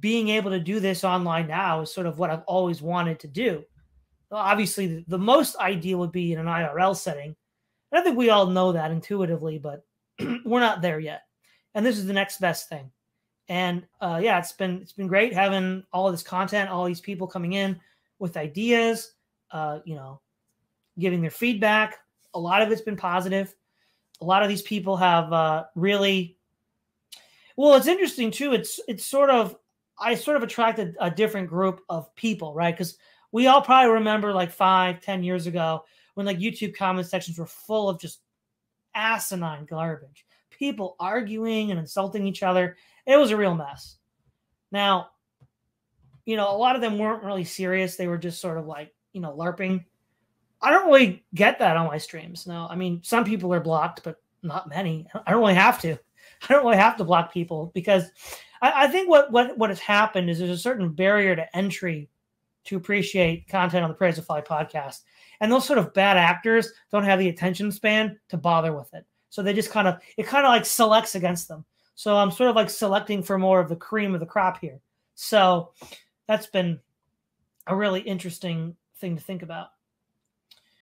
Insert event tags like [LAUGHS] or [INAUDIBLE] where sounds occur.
being able to do this online now is sort of what I've always wanted to do. Obviously, the, most ideal would be in an IRL setting. And I think we all know that intuitively, but [CLEARS THROAT] we're not there yet. And this is the next best thing. And uh, yeah, it's been it's been great having all this content, all these people coming in with ideas, uh, you know, giving their feedback. A lot of it's been positive. A lot of these people have uh, really well. It's interesting too. It's it's sort of I sort of attracted a different group of people, right? Because we all probably remember like five, ten years ago when like YouTube comment sections were full of just asinine garbage, people arguing and insulting each other. It was a real mess. Now, you know, a lot of them weren't really serious. They were just sort of like, you know, LARPing. I don't really get that on my streams. No, I mean, some people are blocked, but not many. I don't really have to. [LAUGHS] I don't really have to block people because I, I think what, what what has happened is there's a certain barrier to entry to appreciate content on the Praise of Fly podcast. And those sort of bad actors don't have the attention span to bother with it. So they just kind of it kind of like selects against them. So I'm sort of like selecting for more of the cream of the crop here. So that's been a really interesting thing to think about.